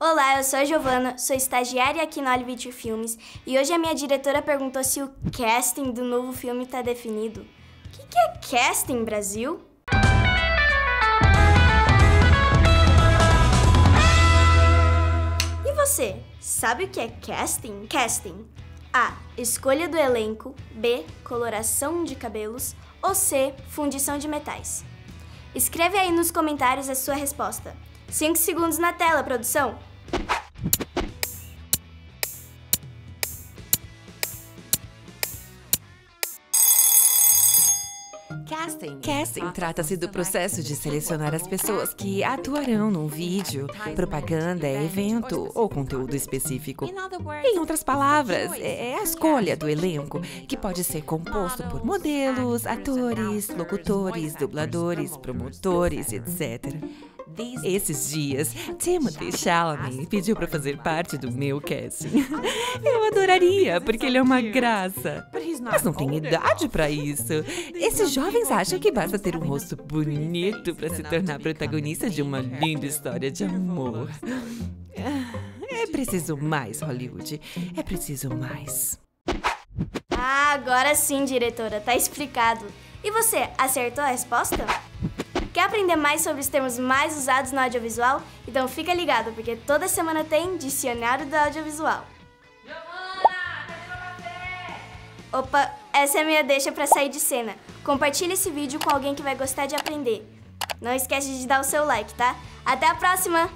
Olá, eu sou a Giovana, sou estagiária aqui no Olivete Filmes e hoje a minha diretora perguntou se o casting do novo filme está definido. O que, que é casting, Brasil? E você, sabe o que é casting? Casting. A. Escolha do elenco. B. Coloração de cabelos. Ou C. Fundição de metais. Escreve aí nos comentários a sua resposta. 5 segundos na tela, produção! Casting. Casting trata-se do processo de selecionar as pessoas que atuarão num vídeo, propaganda, evento ou conteúdo específico. Em outras palavras, é a escolha do elenco, que pode ser composto por modelos, atores, locutores, dubladores, promotores, etc. Esses dias, Timothy Chalamet pediu para fazer parte do meu casting. Eu adoraria, porque ele é uma graça. Mas não tem idade para isso. Esses jovens acham que basta ter um rosto bonito para se tornar protagonista de uma linda história de amor. É preciso mais, Hollywood. É preciso mais. Ah, agora sim, diretora, tá explicado. E você, acertou a resposta? Quer aprender mais sobre os termos mais usados no audiovisual? Então fica ligado, porque toda semana tem Dicionário do Audiovisual. Opa, essa é a minha deixa para sair de cena. Compartilhe esse vídeo com alguém que vai gostar de aprender. Não esquece de dar o seu like, tá? Até a próxima!